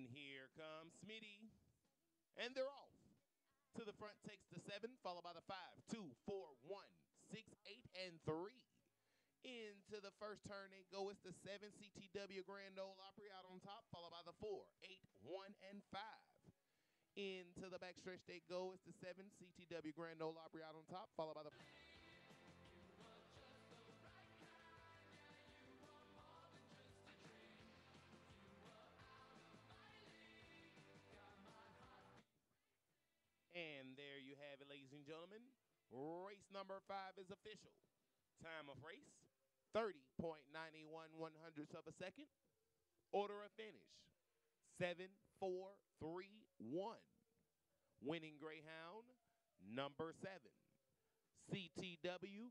And here comes Smitty. And they're off. To the front takes the seven, followed by the five, two, four, one, six, eight, and three. Into the first turn they go. It's the seven CTW Grand Ole Opry out on top, followed by the four, eight, one, and five. Into the backstretch they go. It's the seven CTW Grand Ole Opry out on top, followed by the. There you have it, ladies and gentlemen. Race number five is official. Time of race 30.91 one hundredths of a second. Order of finish 7431. Winning Greyhound number seven. CTW.